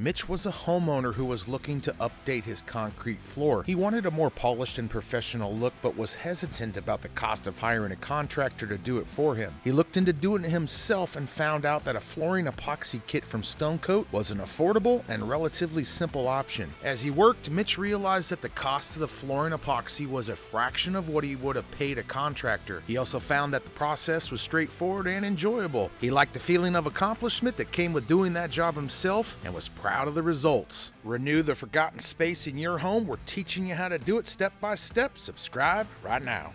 Mitch was a homeowner who was looking to update his concrete floor. He wanted a more polished and professional look, but was hesitant about the cost of hiring a contractor to do it for him. He looked into doing it himself and found out that a flooring epoxy kit from Stone Coat was an affordable and relatively simple option. As he worked, Mitch realized that the cost of the flooring epoxy was a fraction of what he would have paid a contractor. He also found that the process was straightforward and enjoyable. He liked the feeling of accomplishment that came with doing that job himself and was proud of the results. Renew the forgotten space in your home. We're teaching you how to do it step by step. Subscribe right now.